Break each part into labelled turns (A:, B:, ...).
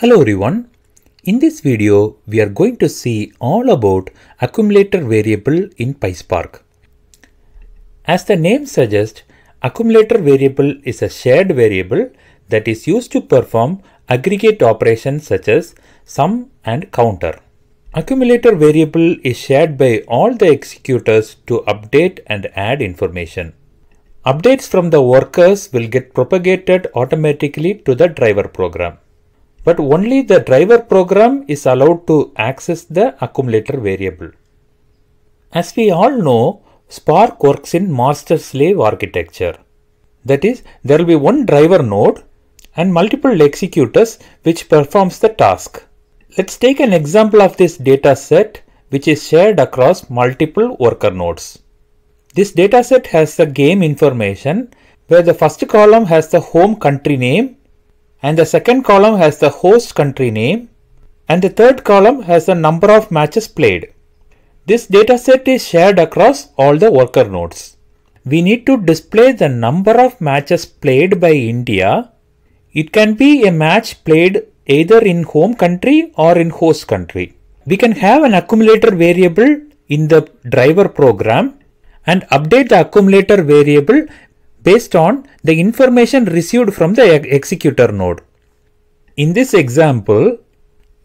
A: Hello everyone. In this video, we are going to see all about accumulator variable in PySpark. As the name suggests, accumulator variable is a shared variable that is used to perform aggregate operations such as sum and counter. Accumulator variable is shared by all the executors to update and add information. Updates from the workers will get propagated automatically to the driver program. But only the driver program is allowed to access the accumulator variable. As we all know, Spark works in master-slave architecture. That is, there will be one driver node and multiple executors which performs the task. Let's take an example of this data set which is shared across multiple worker nodes. This dataset has the game information where the first column has the home country name and the second column has the host country name and the third column has the number of matches played. This dataset is shared across all the worker nodes. We need to display the number of matches played by India. It can be a match played either in home country or in host country. We can have an accumulator variable in the driver program and update the accumulator variable based on the information received from the executor node. In this example,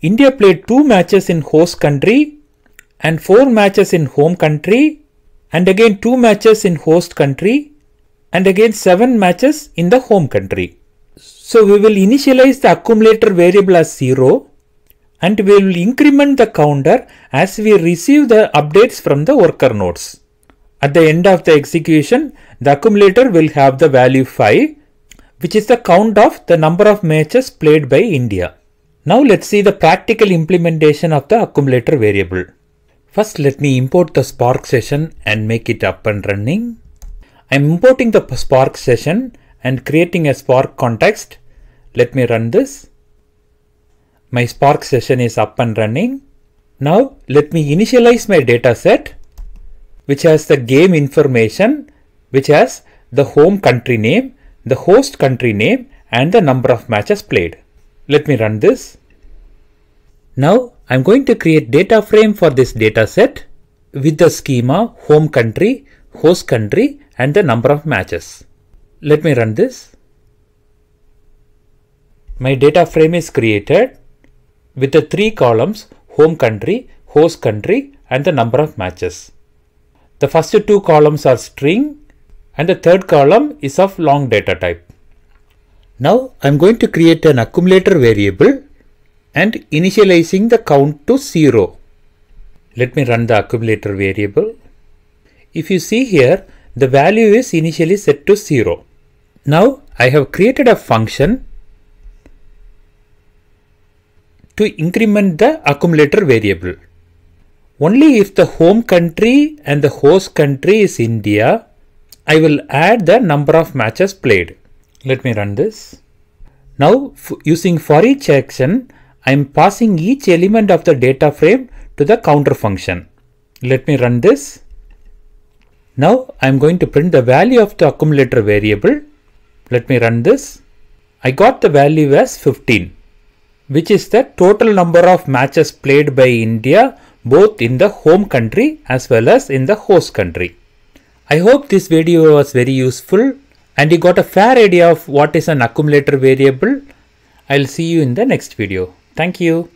A: India played two matches in host country and four matches in home country and again two matches in host country and again seven matches in the home country. So we will initialize the accumulator variable as 0 and we will increment the counter as we receive the updates from the worker nodes. At the end of the execution, the accumulator will have the value 5, which is the count of the number of matches played by India. Now let's see the practical implementation of the accumulator variable. First, let me import the Spark session and make it up and running. I'm importing the Spark session and creating a Spark context. Let me run this. My Spark session is up and running. Now let me initialize my data set which has the game information, which has the home country name, the host country name, and the number of matches played. Let me run this. Now I'm going to create data frame for this data set with the schema home country, host country, and the number of matches. Let me run this. My data frame is created with the three columns home country, host country, and the number of matches. The first two columns are string and the third column is of long data type. Now I'm going to create an accumulator variable and initializing the count to 0. Let me run the accumulator variable. If you see here, the value is initially set to 0. Now I have created a function to increment the accumulator variable. Only if the home country and the host country is India, I will add the number of matches played. Let me run this. Now using for each action, I am passing each element of the data frame to the counter function. Let me run this. Now I am going to print the value of the accumulator variable. Let me run this. I got the value as 15, which is the total number of matches played by India both in the home country as well as in the host country. I hope this video was very useful and you got a fair idea of what is an accumulator variable. I'll see you in the next video. Thank you.